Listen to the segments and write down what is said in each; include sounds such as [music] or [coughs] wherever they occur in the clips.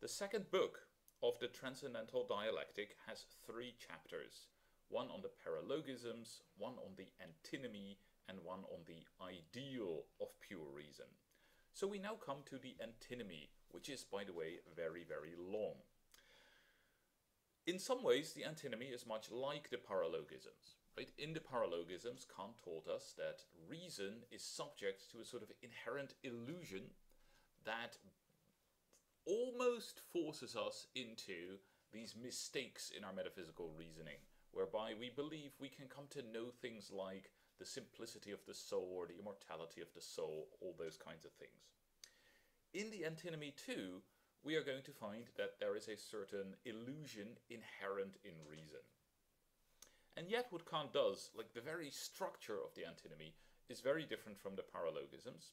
The second book of the Transcendental Dialectic has three chapters one on the paralogisms, one on the antinomy, and one on the ideal of pure reason. So we now come to the antinomy, which is, by the way, very, very long. In some ways, the antinomy is much like the paralogisms. Right? In the paralogisms, Kant taught us that reason is subject to a sort of inherent illusion that almost forces us into these mistakes in our metaphysical reasoning, whereby we believe we can come to know things like the simplicity of the soul or the immortality of the soul, all those kinds of things. In the antinomy too, we are going to find that there is a certain illusion inherent in reason. And yet what Kant does, like the very structure of the antinomy, is very different from the paralogisms.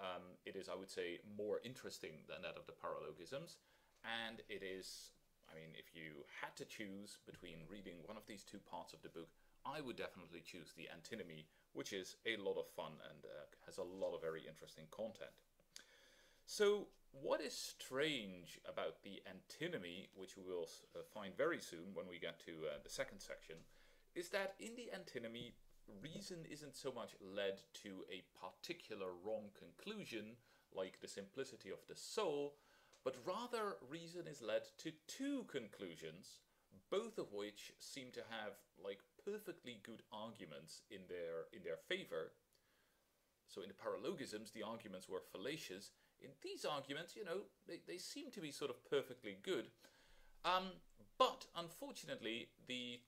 Um, it is, I would say, more interesting than that of the paralogisms. And it is, I mean, if you had to choose between reading one of these two parts of the book, I would definitely choose the antinomy, which is a lot of fun and uh, has a lot of very interesting content. So, what is strange about the antinomy, which we will uh, find very soon when we get to uh, the second section, is that in the antinomy, reason isn't so much led to a particular wrong conclusion, like the simplicity of the soul, but rather reason is led to two conclusions, both of which seem to have like perfectly good arguments in their in their favor. So in the paralogisms, the arguments were fallacious. In these arguments, you know, they, they seem to be sort of perfectly good. Um, but unfortunately, the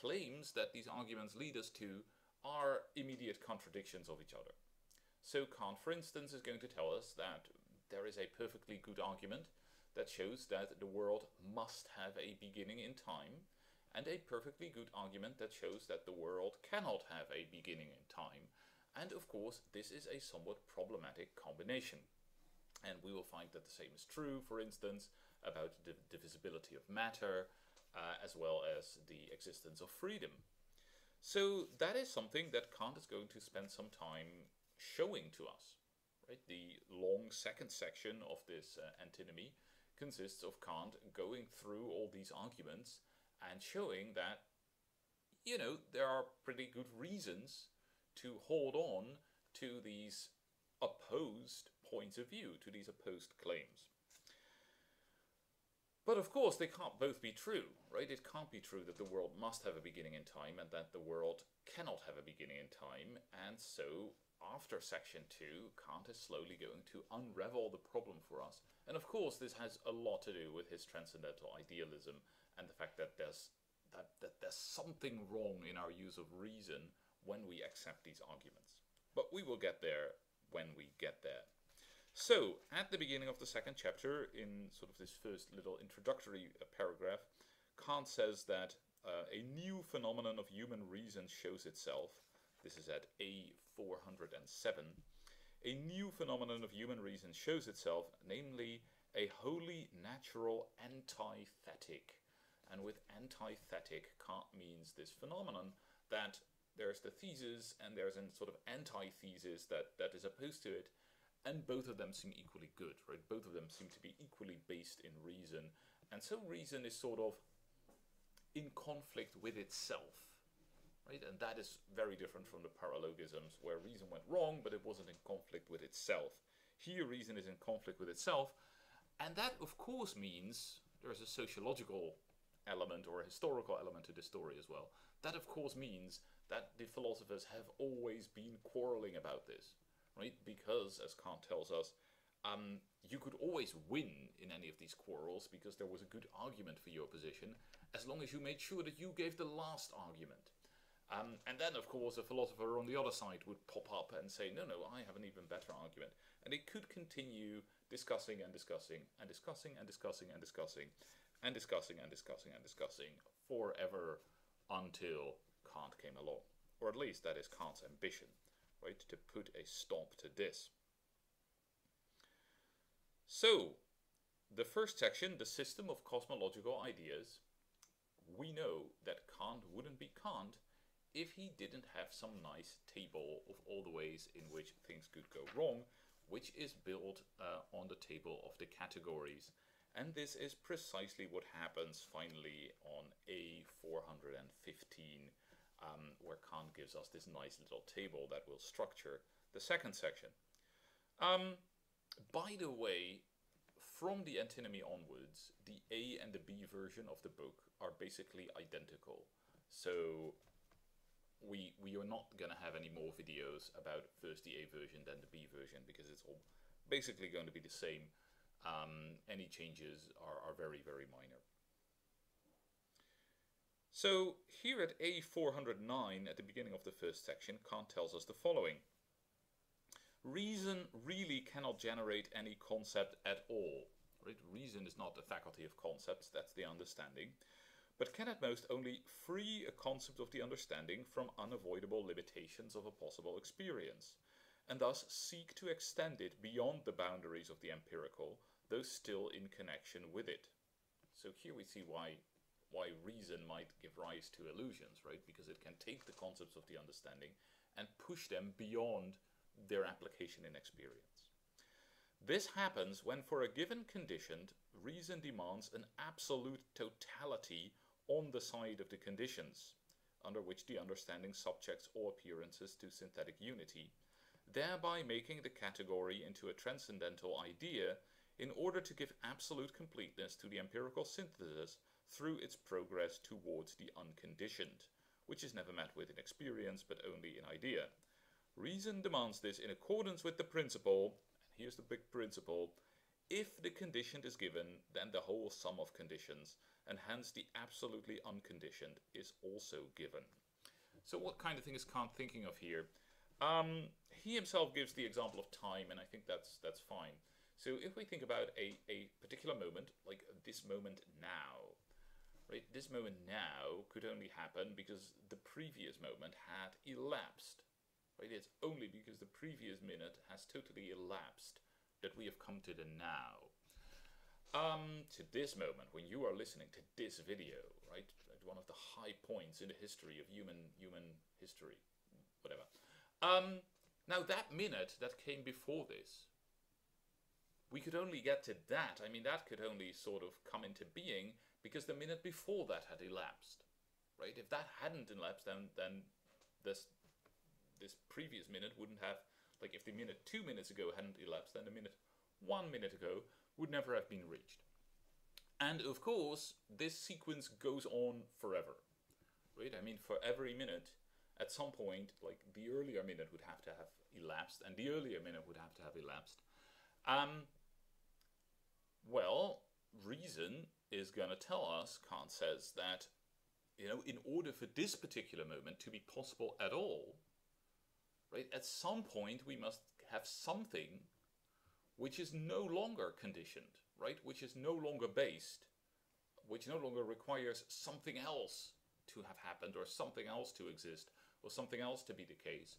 claims that these arguments lead us to are immediate contradictions of each other. So Kant, for instance, is going to tell us that there is a perfectly good argument that shows that the world must have a beginning in time, and a perfectly good argument that shows that the world cannot have a beginning in time. And of course, this is a somewhat problematic combination. And we will find that the same is true, for instance, about the divisibility of matter, uh, as well as the existence of freedom. So that is something that Kant is going to spend some time showing to us. Right? The long second section of this uh, antinomy consists of Kant going through all these arguments and showing that, you know, there are pretty good reasons to hold on to these opposed points of view, to these opposed claims. But of course, they can't both be true, right? It can't be true that the world must have a beginning in time and that the world cannot have a beginning in time. And so, after section two, Kant is slowly going to unravel the problem for us. And of course, this has a lot to do with his transcendental idealism and the fact that there's that, that there's something wrong in our use of reason when we accept these arguments. But we will get there when we get there. So, at the beginning of the second chapter, in sort of this first little introductory uh, paragraph, Kant says that uh, a new phenomenon of human reason shows itself. This is at A407. A new phenomenon of human reason shows itself, namely a wholly natural antithetic. And with antithetic, Kant means this phenomenon that there's the thesis and there's a sort of antithesis that, that is opposed to it, and both of them seem equally good, right? Both of them seem to be equally based in reason, and so reason is sort of in conflict with itself, right? And that is very different from the paralogisms, where reason went wrong, but it wasn't in conflict with itself. Here, reason is in conflict with itself, and that, of course, means there's a sociological element or a historical element to the story as well. That, of course, means that the philosophers have always been quarreling about this right? Because, as Kant tells us, um, you could always win in any of these quarrels because there was a good argument for your position, as long as you made sure that you gave the last argument. Um, and then, of course, a philosopher on the other side would pop up and say, no, no, I have an even better argument. And it could continue discussing and discussing and discussing and discussing and discussing and discussing and discussing and discussing forever until Kant came along. Or at least that is Kant's ambition right, to put a stop to this. So, the first section, the system of cosmological ideas, we know that Kant wouldn't be Kant if he didn't have some nice table of all the ways in which things could go wrong, which is built uh, on the table of the categories. And this is precisely what happens finally on A415, um, where Kant gives us this nice little table that will structure the second section. Um, by the way, from the antinomy onwards, the A and the B version of the book are basically identical. So we we are not going to have any more videos about first the A version then the B version because it's all basically going to be the same um, any changes are, are very, very minor. So here at A409, at the beginning of the first section, Kant tells us the following. Reason really cannot generate any concept at all. Right? Reason is not the faculty of concepts, that's the understanding, but can at most only free a concept of the understanding from unavoidable limitations of a possible experience, and thus seek to extend it beyond the boundaries of the empirical though still in connection with it. So here we see why why reason might give rise to illusions, right? Because it can take the concepts of the understanding and push them beyond their application in experience. This happens when for a given condition, reason demands an absolute totality on the side of the conditions, under which the understanding subjects all appearances to synthetic unity, thereby making the category into a transcendental idea in order to give absolute completeness to the empirical synthesis through its progress towards the unconditioned, which is never met with in experience but only in idea. Reason demands this in accordance with the principle, and here's the big principle, if the conditioned is given, then the whole sum of conditions, and hence the absolutely unconditioned, is also given. So what kind of thing is Kant thinking of here? Um, he himself gives the example of time, and I think that's that's fine. So if we think about a, a particular moment, like this moment now, right, this moment now could only happen because the previous moment had elapsed. Right? It's only because the previous minute has totally elapsed that we have come to the now. Um, to this moment, when you are listening to this video, right, one of the high points in the history of human human history, whatever. Um, now that minute that came before this, we could only get to that. I mean, that could only sort of come into being because the minute before that had elapsed, right? If that hadn't elapsed, then then this this previous minute wouldn't have like if the minute two minutes ago hadn't elapsed, then the minute one minute ago would never have been reached. And of course, this sequence goes on forever, right? I mean, for every minute, at some point, like the earlier minute would have to have elapsed, and the earlier minute would have to have elapsed. Um, well, reason is going to tell us, Kant says, that you know, in order for this particular moment to be possible at all, right, at some point we must have something which is no longer conditioned, right, which is no longer based, which no longer requires something else to have happened or something else to exist or something else to be the case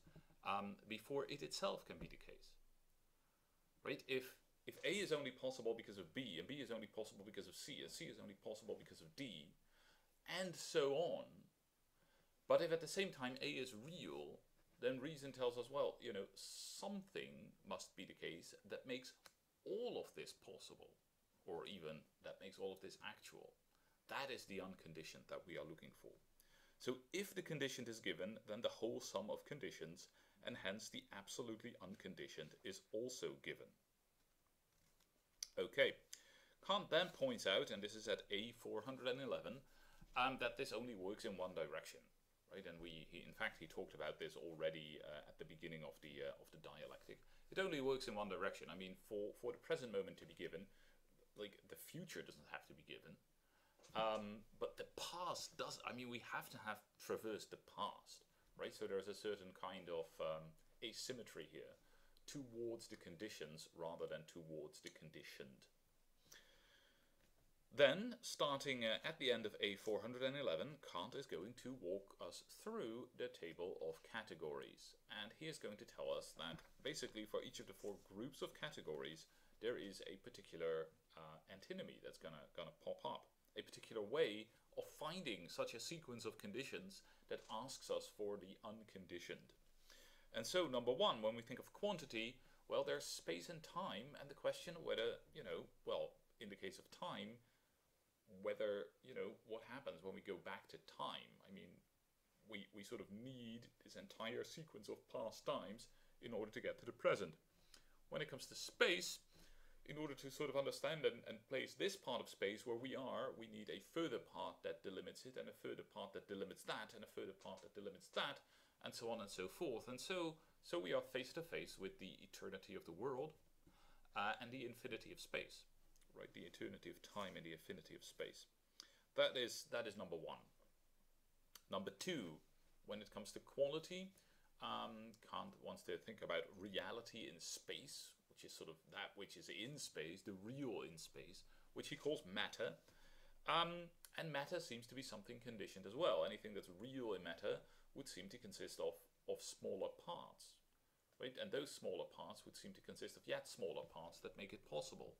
um, before it itself can be the case. Right? If if A is only possible because of B, and B is only possible because of C, and C is only possible because of D, and so on. But if at the same time A is real, then reason tells us, well, you know, something must be the case that makes all of this possible, or even that makes all of this actual. That is the unconditioned that we are looking for. So if the conditioned is given, then the whole sum of conditions, and hence the absolutely unconditioned, is also given. Okay, Kant then points out, and this is at A411, um, that this only works in one direction, right? And we, he, in fact, he talked about this already uh, at the beginning of the uh, of the dialectic. It only works in one direction. I mean, for for the present moment to be given, like the future doesn't have to be given, um, but the past does. I mean, we have to have traversed the past, right? So there's a certain kind of um, asymmetry here towards the conditions rather than towards the conditioned. Then, starting uh, at the end of A411, Kant is going to walk us through the table of categories. And he is going to tell us that basically for each of the four groups of categories, there is a particular uh, antinomy that's gonna, gonna pop up. A particular way of finding such a sequence of conditions that asks us for the unconditioned. And so, number one, when we think of quantity, well, there's space and time, and the question of whether, you know, well, in the case of time, whether, you know, what happens when we go back to time. I mean, we, we sort of need this entire sequence of past times in order to get to the present. When it comes to space, in order to sort of understand and, and place this part of space where we are, we need a further part that delimits it, and a further part that delimits that, and a further part that delimits that, and so on and so forth. And so, so we are face to face with the eternity of the world uh, and the infinity of space, right? The eternity of time and the infinity of space. That is that is number one. Number two, when it comes to quality, um, Kant wants to think about reality in space, which is sort of that which is in space, the real in space, which he calls matter. Um, and matter seems to be something conditioned as well. Anything that's real in matter would seem to consist of, of smaller parts. Right? And those smaller parts would seem to consist of yet smaller parts that make it possible.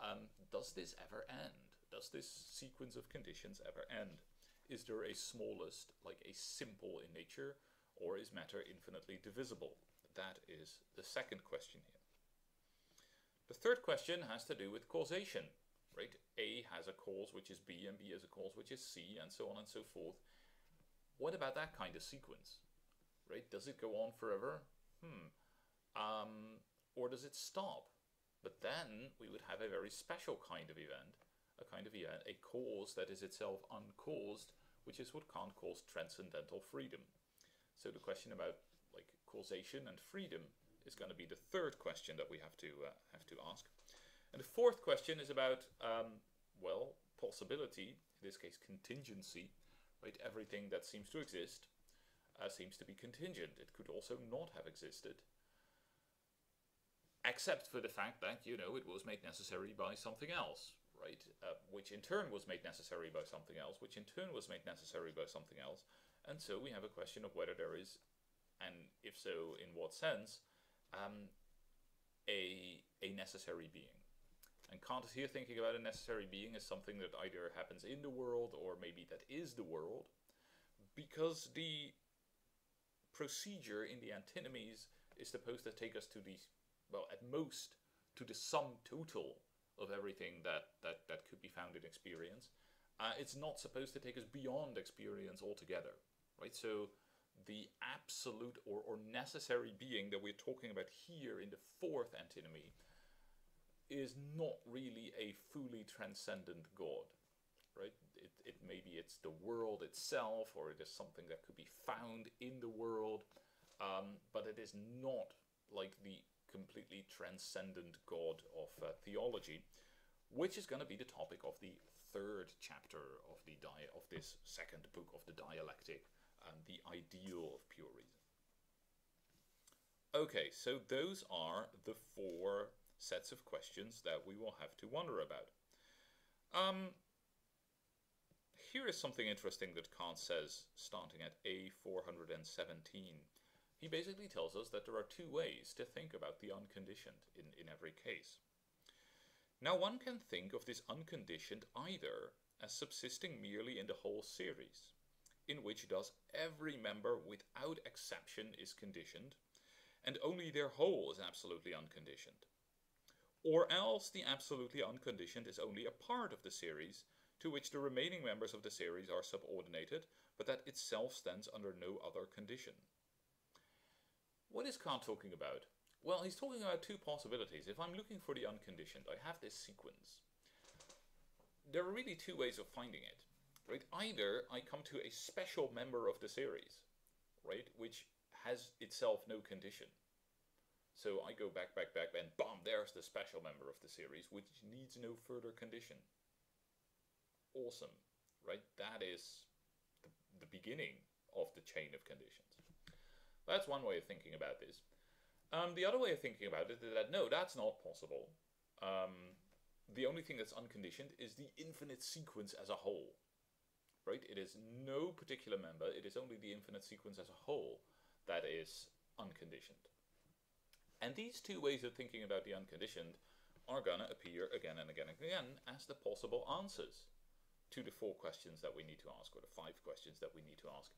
Um, does this ever end? Does this sequence of conditions ever end? Is there a smallest, like a simple in nature, or is matter infinitely divisible? That is the second question here. The third question has to do with causation, right? A has a cause which is B and B has a cause which is C and so on and so forth. What about that kind of sequence, right? Does it go on forever? Hmm. Um, or does it stop? But then we would have a very special kind of event, a kind of event, a cause that is itself uncaused, which is what Kant calls transcendental freedom. So the question about like causation and freedom is going to be the third question that we have to uh, have to ask. And the fourth question is about um, well possibility, in this case contingency, right? Everything that seems to exist uh, seems to be contingent. It could also not have existed, except for the fact that you know it was made necessary by something else, right? Uh, which in turn was made necessary by something else, which in turn was made necessary by something else, and so we have a question of whether there is, and if so, in what sense, um, a, a necessary being. And Kant is here thinking about a necessary being as something that either happens in the world or maybe that is the world, because the procedure in the antinomies is supposed to take us to the, well, at most, to the sum total of everything that, that, that could be found in experience. Uh, it's not supposed to take us beyond experience altogether, right? So the absolute or, or necessary being that we're talking about here in the fourth antinomy is not really a fully transcendent God, right? It, it maybe it's the world itself, or it is something that could be found in the world, um, but it is not like the completely transcendent God of uh, theology, which is going to be the topic of the third chapter of the di- of this second book of the dialectic and the ideal of pure reason. Okay, so those are the four sets of questions that we will have to wonder about. Um, here is something interesting that Kant says starting at A417. He basically tells us that there are two ways to think about the unconditioned in, in every case. Now one can think of this unconditioned either as subsisting merely in the whole series, in which thus every member without exception is conditioned, and only their whole is absolutely unconditioned. Or else the absolutely unconditioned is only a part of the series to which the remaining members of the series are subordinated, but that itself stands under no other condition. What is Kant talking about? Well, he's talking about two possibilities. If I'm looking for the unconditioned, I have this sequence. There are really two ways of finding it right? Either I come to a special member of the series, right, which has itself no condition. So I go back, back, back, and bam, there's the special member of the series, which needs no further condition. Awesome, right? That is the, the beginning of the chain of conditions. That's one way of thinking about this. Um, the other way of thinking about it is that no, that's not possible. Um, the only thing that's unconditioned is the infinite sequence as a whole right? It is no particular member, it is only the infinite sequence as a whole that is unconditioned. And these two ways of thinking about the unconditioned are going to appear again and again and again as the possible answers to the four questions that we need to ask, or the five questions that we need to ask,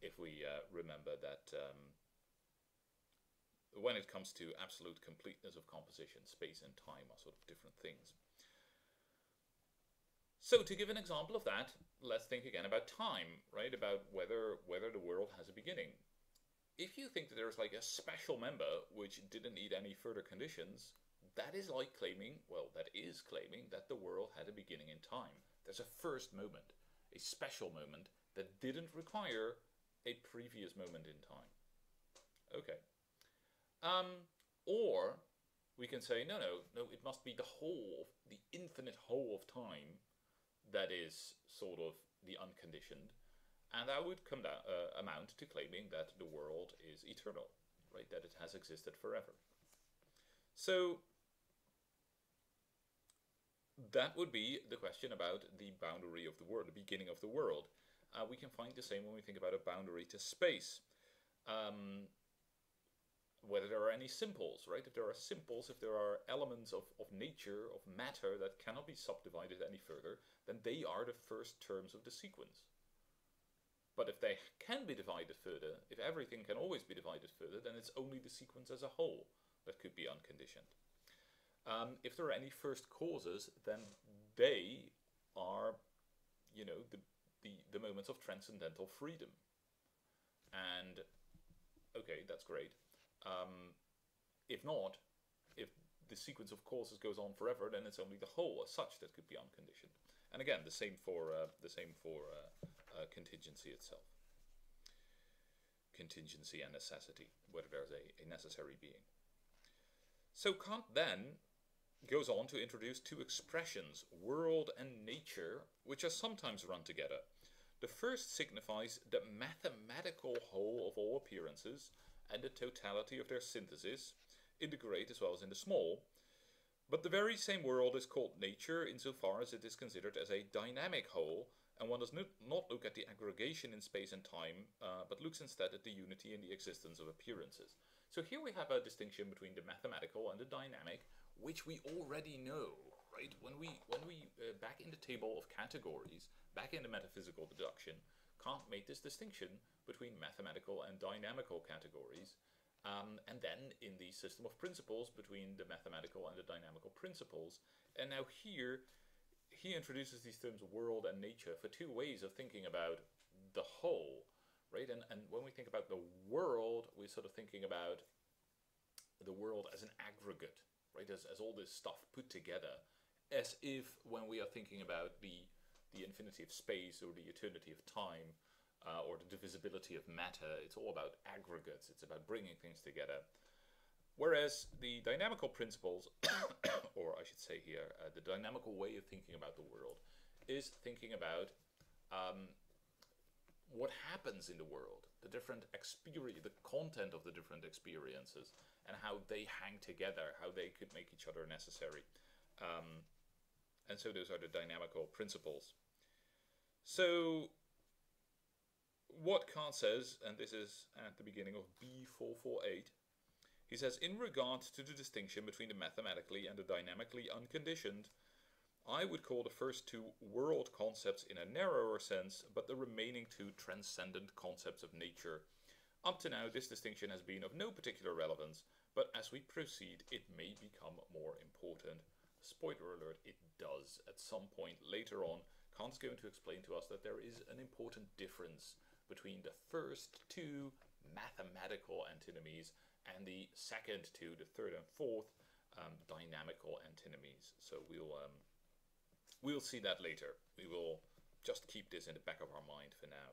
if we uh, remember that um, when it comes to absolute completeness of composition, space and time are sort of different things. So to give an example of that, let's think again about time, right? About whether whether the world has a beginning. If you think that there's like a special member which didn't need any further conditions, that is like claiming, well, that is claiming that the world had a beginning in time. There's a first moment, a special moment that didn't require a previous moment in time. Okay. Um, or we can say, no, no, no, it must be the whole, the infinite whole of time that is sort of the unconditioned, and that would come down, uh, amount to claiming that the world is eternal, right? That it has existed forever. So that would be the question about the boundary of the world, the beginning of the world. Uh, we can find the same when we think about a boundary to space. Um, whether there are any simples, right? If there are simples, if there are elements of, of nature, of matter that cannot be subdivided any further, then they are the first terms of the sequence. But if they can be divided further, if everything can always be divided further, then it's only the sequence as a whole that could be unconditioned. Um, if there are any first causes, then they are, you know, the, the, the moments of transcendental freedom. And, okay, that's great. Um, if not, if the sequence of causes goes on forever, then it's only the whole as such that could be unconditioned. And again, the same for uh, the same for uh, uh, contingency itself. Contingency and necessity, whether there's a, a necessary being. So Kant then goes on to introduce two expressions, world and nature, which are sometimes run together. The first signifies the mathematical whole of all appearances, and the totality of their synthesis, in the great as well as in the small. But the very same world is called nature insofar as it is considered as a dynamic whole, and one does not look at the aggregation in space and time, uh, but looks instead at the unity in the existence of appearances. So here we have a distinction between the mathematical and the dynamic, which we already know, right? When we, when we uh, back in the table of categories, back in the metaphysical deduction, Kant made this distinction between mathematical and dynamical categories, um, and then in the system of principles between the mathematical and the dynamical principles. And now here, he introduces these terms world and nature for two ways of thinking about the whole, right? And, and when we think about the world, we're sort of thinking about the world as an aggregate, right? As, as all this stuff put together, as if when we are thinking about the the infinity of space or the eternity of time uh, or the divisibility of matter. It's all about aggregates. It's about bringing things together. Whereas the dynamical principles, [coughs] or I should say here, uh, the dynamical way of thinking about the world is thinking about um, what happens in the world, the different experience, the content of the different experiences, and how they hang together, how they could make each other necessary. Um, and so those are the dynamical principles. So what Kant says, and this is at the beginning of B448, he says, in regard to the distinction between the mathematically and the dynamically unconditioned, I would call the first two world concepts in a narrower sense, but the remaining two transcendent concepts of nature. Up to now, this distinction has been of no particular relevance, but as we proceed, it may become more important. Spoiler alert, it does. At some point later on, Kant's going to explain to us that there is an important difference between the first two mathematical antinomies and the second two, the third and fourth, um, dynamical antinomies. So we'll um, we'll see that later. We will just keep this in the back of our mind for now.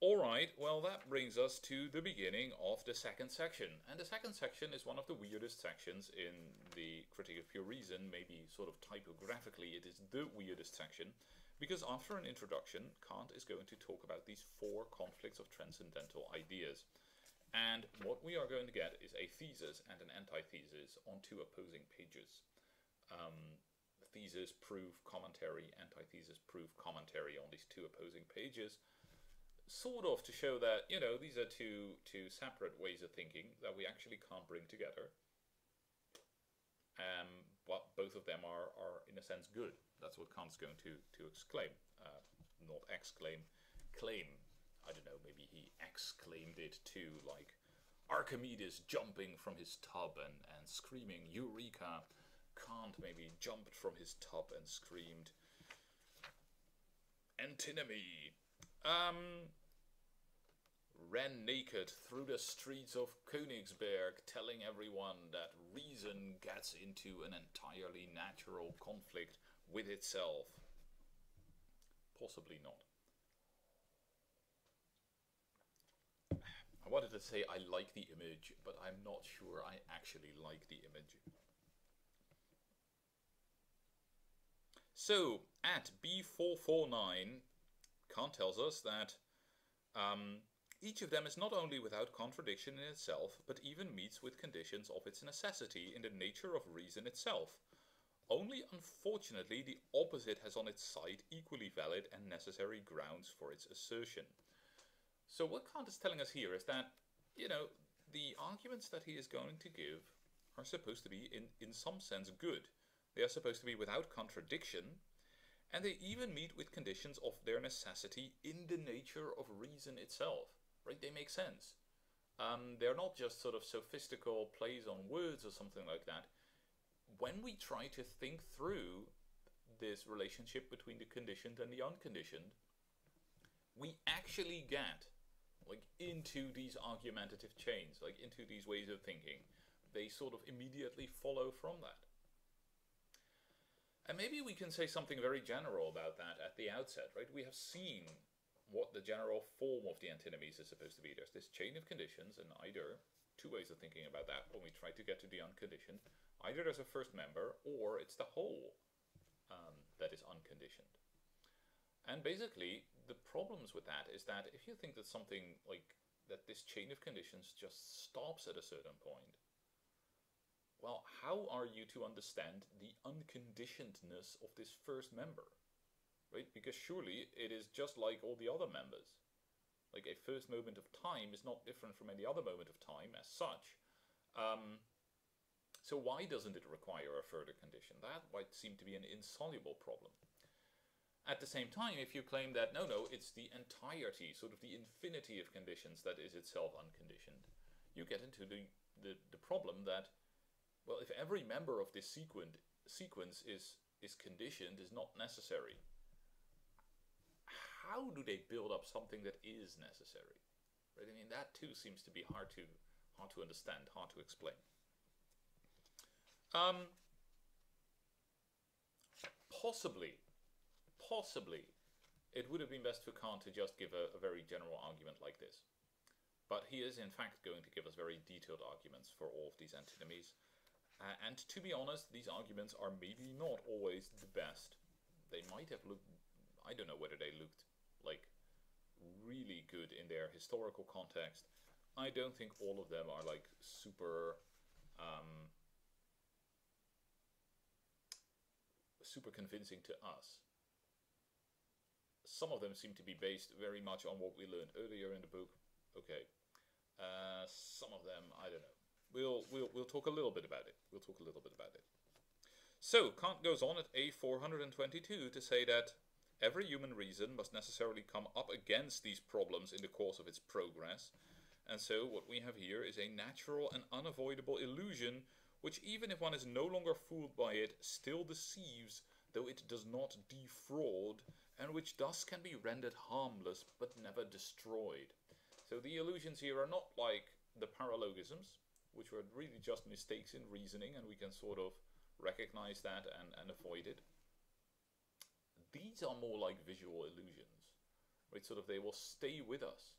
Alright, well that brings us to the beginning of the second section. And the second section is one of the weirdest sections in the Critique of Pure Reason, maybe sort of typographically it is the weirdest section, because after an introduction, Kant is going to talk about these four conflicts of transcendental ideas. And what we are going to get is a thesis and an antithesis on two opposing pages. Um, thesis, proof, commentary, antithesis, proof, commentary on these two opposing pages, sort of to show that, you know, these are two, two separate ways of thinking that we actually can't bring together. Um, but both of them are, are in a sense good. That's what Kant's going to, to exclaim. Uh, not exclaim, claim. I don't know, maybe he exclaimed it too, like Archimedes jumping from his tub and, and screaming, Eureka! Kant maybe jumped from his tub and screamed, Antinomy! Um, ran naked through the streets of Königsberg, telling everyone that reason gets into an entirely natural conflict with itself. Possibly not. I wanted to say I like the image, but I'm not sure I actually like the image. So, at B449, Kant tells us that um, each of them is not only without contradiction in itself, but even meets with conditions of its necessity in the nature of reason itself. Only unfortunately the opposite has on its side equally valid and necessary grounds for its assertion. So what Kant is telling us here is that, you know, the arguments that he is going to give are supposed to be, in, in some sense, good. They are supposed to be without contradiction, and they even meet with conditions of their necessity in the nature of reason itself right? They make sense. Um, they're not just sort of sophistical plays on words or something like that. When we try to think through this relationship between the conditioned and the unconditioned, we actually get like into these argumentative chains, like into these ways of thinking. They sort of immediately follow from that. And maybe we can say something very general about that at the outset, right? We have seen what the general form of the antinomies is supposed to be. There's this chain of conditions, and either two ways of thinking about that when we try to get to the unconditioned. Either there's a first member, or it's the whole um, that is unconditioned. And basically, the problems with that is that if you think that something like that this chain of conditions just stops at a certain point, well, how are you to understand the unconditionedness of this first member? right? Because surely it is just like all the other members. Like a first moment of time is not different from any other moment of time as such. Um, so why doesn't it require a further condition? That might seem to be an insoluble problem. At the same time, if you claim that no, no, it's the entirety, sort of the infinity of conditions that is itself unconditioned, you get into the, the, the problem that, well, if every member of this sequence, sequence is, is conditioned, is not necessary, how do they build up something that is necessary? Right? I mean, that too seems to be hard to hard to understand, hard to explain. Um, possibly, possibly, it would have been best for Kant to just give a, a very general argument like this. But he is in fact going to give us very detailed arguments for all of these antinomies. Uh, and to be honest, these arguments are maybe not always the best. They might have looked, I don't know whether they looked like really good in their historical context. I don't think all of them are like super um, super convincing to us. Some of them seem to be based very much on what we learned earlier in the book. Okay, uh, some of them I don't know. We'll we'll we'll talk a little bit about it. We'll talk a little bit about it. So Kant goes on at A422 to say that Every human reason must necessarily come up against these problems in the course of its progress, and so what we have here is a natural and unavoidable illusion which even if one is no longer fooled by it, still deceives, though it does not defraud, and which thus can be rendered harmless but never destroyed. So the illusions here are not like the paralogisms, which were really just mistakes in reasoning, and we can sort of recognize that and, and avoid it these are more like visual illusions, right? Sort of they will stay with us.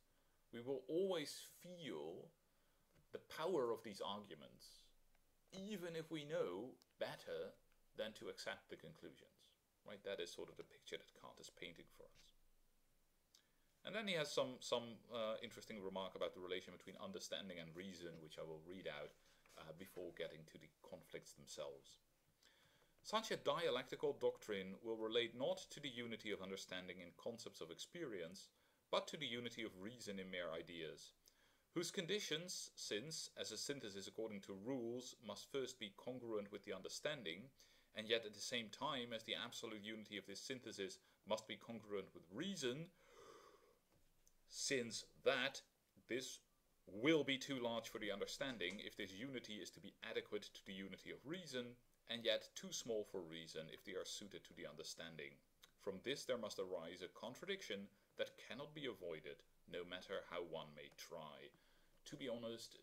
We will always feel the power of these arguments, even if we know better than to accept the conclusions, right? That is sort of the picture that Kant is painting for us. And then he has some, some uh, interesting remark about the relation between understanding and reason, which I will read out uh, before getting to the conflicts themselves. Such a dialectical doctrine will relate not to the unity of understanding in concepts of experience, but to the unity of reason in mere ideas, whose conditions, since, as a synthesis according to rules, must first be congruent with the understanding, and yet at the same time as the absolute unity of this synthesis must be congruent with reason, since that this will be too large for the understanding if this unity is to be adequate to the unity of reason, and yet too small for reason if they are suited to the understanding. From this there must arise a contradiction that cannot be avoided, no matter how one may try. To be honest,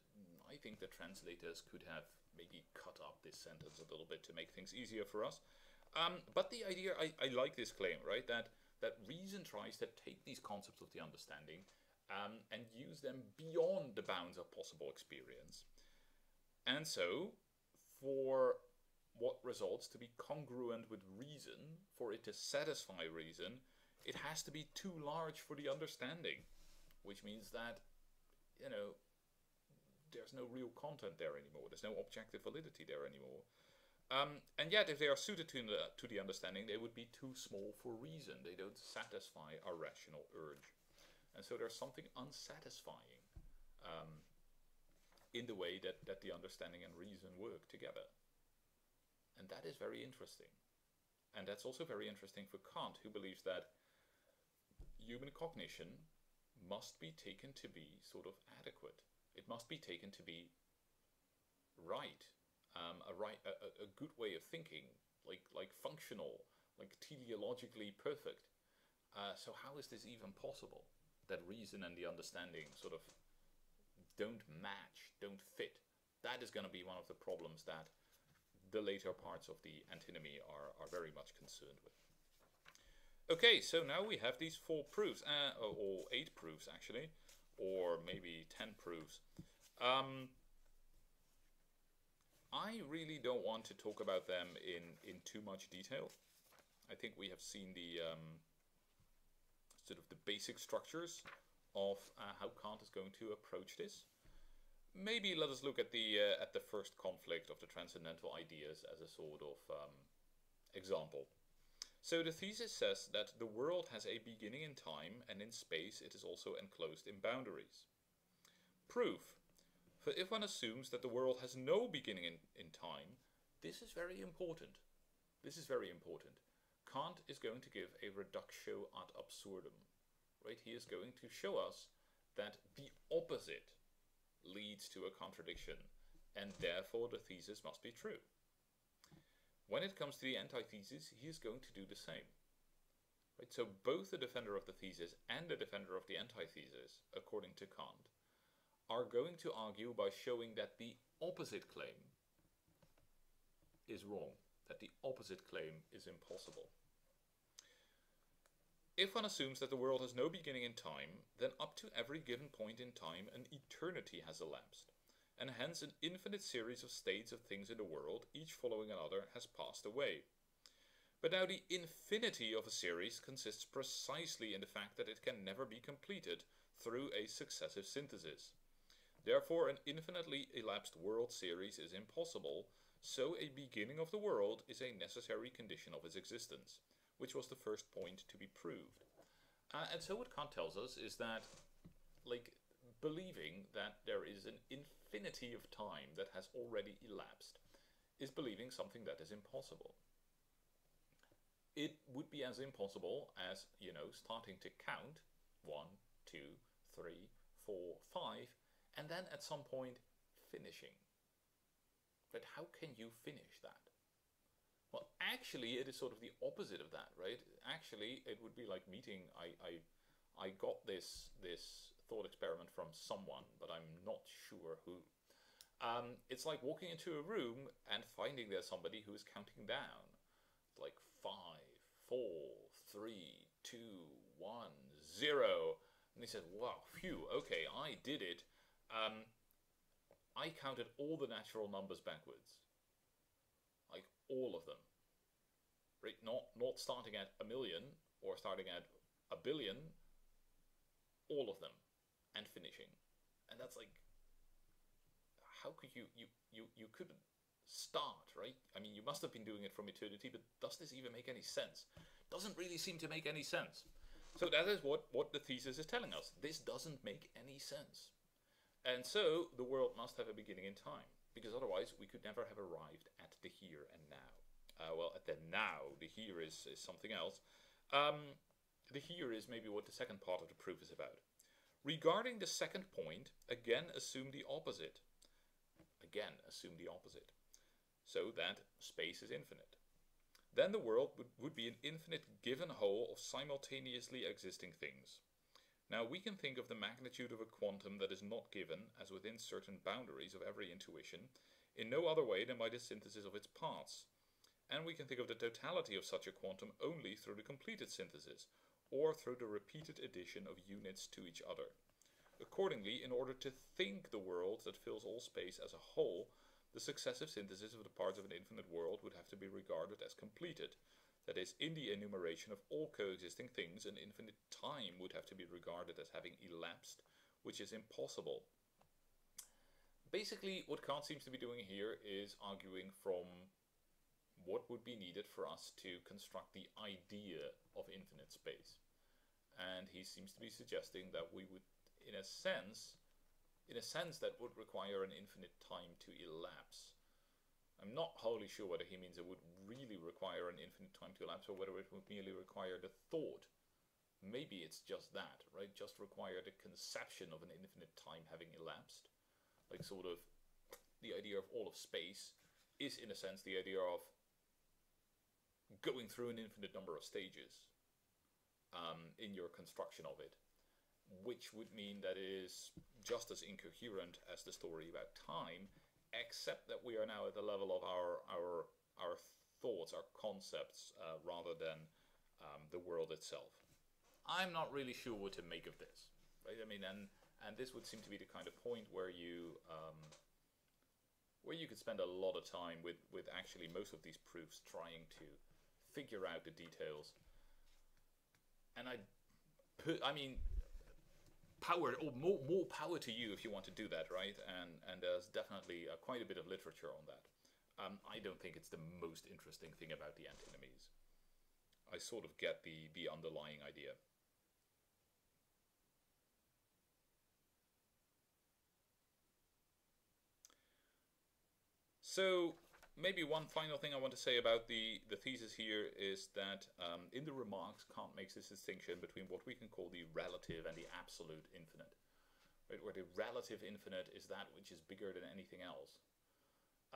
I think the translators could have maybe cut up this sentence a little bit to make things easier for us. Um, but the idea, I, I, like this claim, right? That that reason tries to take these concepts of the understanding um, and use them beyond the bounds of possible experience. And so, for what results to be congruent with reason, for it to satisfy reason, it has to be too large for the understanding, which means that, you know, there's no real content there anymore. There's no objective validity there anymore. Um, and yet, if they are suited to the, to the understanding, they would be too small for reason. They don't satisfy our rational urge. And so there's something unsatisfying um, in the way that, that the understanding and reason work together. And that is very interesting. And that's also very interesting for Kant, who believes that human cognition must be taken to be sort of adequate. It must be taken to be right um, a right, a, a good way of thinking, like like functional, like teleologically perfect. Uh, so how is this even possible? That reason and the understanding sort of don't match, don't fit. That is going to be one of the problems that the later parts of the antinomy are, are very much concerned with. Okay, so now we have these four proofs, uh, or eight proofs actually, or maybe ten proofs. Um, I really don't want to talk about them in, in too much detail. I think we have seen the um, sort of the basic structures of uh, how Kant is going to approach this. Maybe let us look at the uh, at the first conflict of the transcendental ideas as a sort of um, example. So the thesis says that the world has a beginning in time and in space it is also enclosed in boundaries. Proof for if one assumes that the world has no beginning in, in time, this is very important. This is very important. Kant is going to give a reductio ad absurdum. Right? He is going to show us that the opposite leads to a contradiction, and therefore the thesis must be true. When it comes to the antithesis, he is going to do the same. Right? So both the defender of the thesis and the defender of the antithesis, according to Kant, are going to argue by showing that the opposite claim is wrong, that the opposite claim is impossible. If one assumes that the world has no beginning in time, then up to every given point in time an eternity has elapsed, and hence an infinite series of states of things in the world, each following another, has passed away. But now the infinity of a series consists precisely in the fact that it can never be completed through a successive synthesis. Therefore, an infinitely elapsed world series is impossible, so a beginning of the world is a necessary condition of its existence, which was the first point to be proved. Uh, and so what Kant tells us is that, like, believing that there is an infinity of time that has already elapsed is believing something that is impossible. It would be as impossible as, you know, starting to count one, two, three, four, five, and then at some point finishing. But how can you finish that? Well, actually, it is sort of the opposite of that, right? Actually, it would be like meeting. I, I, I got this this thought experiment from someone, but I'm not sure who. Um, it's like walking into a room and finding there's somebody who is counting down, like five, four, three, two, one, zero, and he said, "Wow, phew, okay, I did it." Um, I counted all the natural numbers backwards. Like all of them. Right? Not not starting at a million or starting at a billion. All of them. And finishing. And that's like how could you you you, you couldn't start, right? I mean you must have been doing it from eternity, but does this even make any sense? Doesn't really seem to make any sense. So that is what, what the thesis is telling us. This doesn't make any sense. And so the world must have a beginning in time, because otherwise we could never have arrived at the here and now. Uh, well, at the now, the here is, is something else. Um, the here is maybe what the second part of the proof is about. Regarding the second point, again assume the opposite. Again, assume the opposite. so that space is infinite. Then the world would, would be an infinite given whole of simultaneously existing things. Now we can think of the magnitude of a quantum that is not given as within certain boundaries of every intuition in no other way than by the synthesis of its parts. And we can think of the totality of such a quantum only through the completed synthesis, or through the repeated addition of units to each other. Accordingly, in order to think the world that fills all space as a whole, the successive synthesis of the parts of an infinite world would have to be regarded as completed, that is, in the enumeration of all coexisting things, an infinite time would have to be regarded as having elapsed, which is impossible. Basically, what Kant seems to be doing here is arguing from what would be needed for us to construct the idea of infinite space. And he seems to be suggesting that we would, in a sense, in a sense that would require an infinite time to elapse. I'm not wholly sure whether he means it would really require an infinite time to elapse or whether it would merely require the thought. Maybe it's just that, right? Just require the conception of an infinite time having elapsed. Like sort of the idea of all of space is in a sense the idea of going through an infinite number of stages um, in your construction of it, which would mean that it is just as incoherent as the story about time, except that we are now at the level of our our our thoughts, our concepts, uh, rather than um, the world itself. I'm not really sure what to make of this, right? I mean, and and this would seem to be the kind of point where you um, where you could spend a lot of time with with actually most of these proofs trying to figure out the details. And I put, I mean, power or more, more power to you if you want to do that, right? And and there's definitely uh, quite a bit of literature on that. Um, I don't think it's the most interesting thing about the antinomies. I sort of get the the underlying idea. So maybe one final thing I want to say about the, the thesis here is that um, in the remarks, Kant makes this distinction between what we can call the relative and the absolute infinite. Right? Where the relative infinite is that which is bigger than anything else,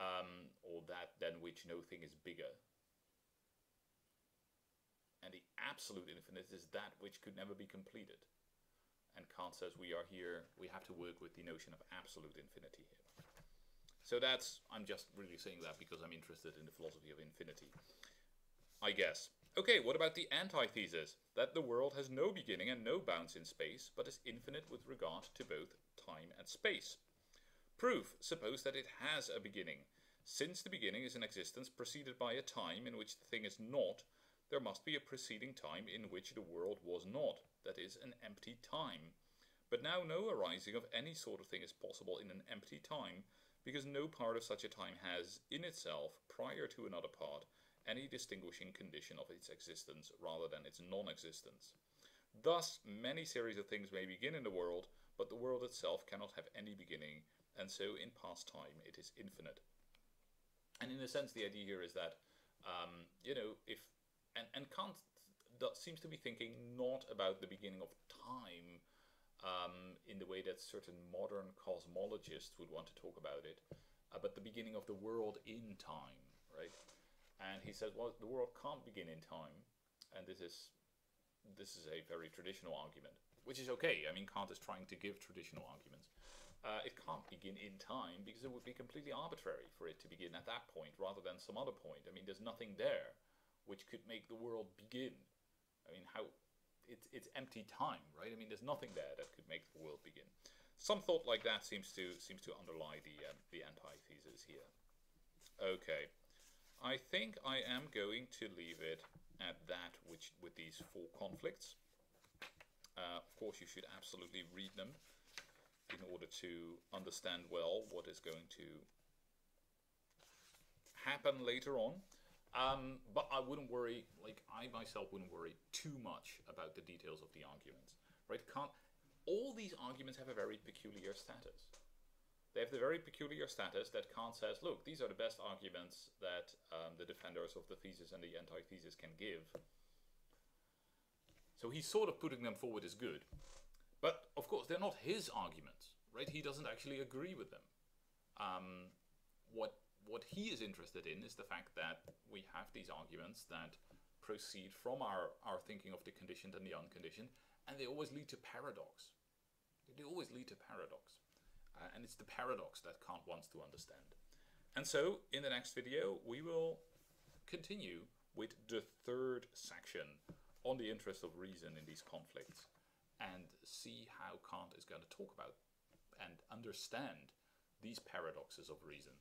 um, or that than which no thing is bigger. And the absolute infinite is that which could never be completed. And Kant says we are here, we have to work with the notion of absolute infinity here. So that's, I'm just really saying that because I'm interested in the philosophy of infinity. I guess. Okay, what about the antithesis? That the world has no beginning and no bounds in space, but is infinite with regard to both time and space. Proof, suppose that it has a beginning. Since the beginning is an existence preceded by a time in which the thing is not, there must be a preceding time in which the world was not, that is, an empty time. But now no arising of any sort of thing is possible in an empty time, because no part of such a time has, in itself, prior to another part, any distinguishing condition of its existence rather than its non-existence. Thus, many series of things may begin in the world, but the world itself cannot have any beginning, and so in past time it is infinite. And in a sense, the idea here is that, um, you know, if, and, and Kant seems to be thinking not about the beginning of time, um, in the way that certain modern cosmologists would want to talk about it, uh, but the beginning of the world in time, right? And he says, well, the world can't begin in time, and this is this is a very traditional argument, which is okay. I mean, Kant is trying to give traditional arguments. Uh, it can't begin in time because it would be completely arbitrary for it to begin at that point rather than some other point. I mean, there's nothing there which could make the world begin. I mean, how it's it's empty time, right? I mean, there's nothing there that could make the world begin. Some thought like that seems to seems to underlie the um, the antithesis here. Okay, I think I am going to leave it at that, which with these four conflicts. Uh, of course, you should absolutely read them in order to understand well what is going to happen later on. Um, but I wouldn't worry, like I myself wouldn't worry too much about the details of the arguments, right? Kant, all these arguments have a very peculiar status. They have the very peculiar status that Kant says, look, these are the best arguments that um, the defenders of the thesis and the antithesis can give. So he's sort of putting them forward as good. But of course, they're not his arguments, right? He doesn't actually agree with them. Um, what what he is interested in is the fact that we have these arguments that proceed from our, our thinking of the conditioned and the unconditioned, and they always lead to paradox. They always lead to paradox. Uh, and it's the paradox that Kant wants to understand. And so, in the next video, we will continue with the third section on the interest of reason in these conflicts and see how Kant is going to talk about and understand these paradoxes of reason.